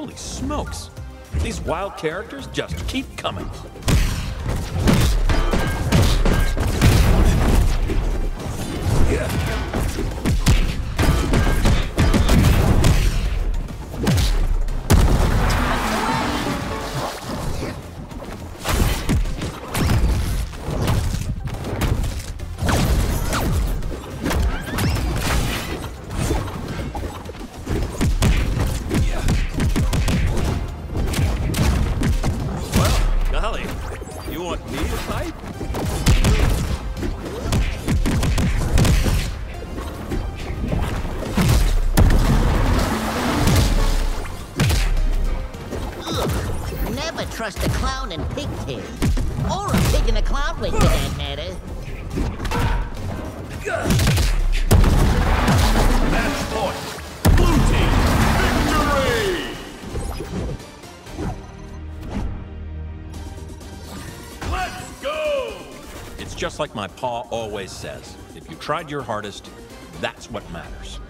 Holy smokes. These wild characters just keep coming. You want me to fight? Never trust a clown in pigtails. Or a pig in a clown for that matter. It's just like my pa always says. If you tried your hardest, that's what matters.